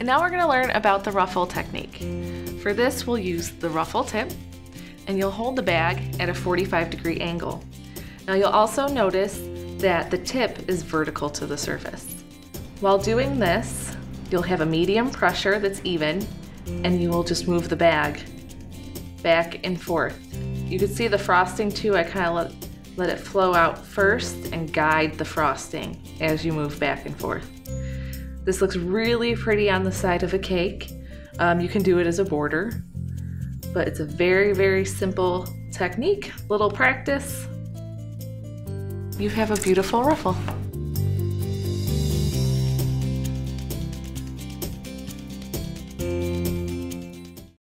And now we're gonna learn about the ruffle technique. For this, we'll use the ruffle tip, and you'll hold the bag at a 45 degree angle. Now you'll also notice that the tip is vertical to the surface. While doing this, you'll have a medium pressure that's even, and you will just move the bag back and forth. You can see the frosting too, I kind of let, let it flow out first and guide the frosting as you move back and forth. This looks really pretty on the side of a cake. Um, you can do it as a border, but it's a very, very simple technique. Little practice, you have a beautiful ruffle.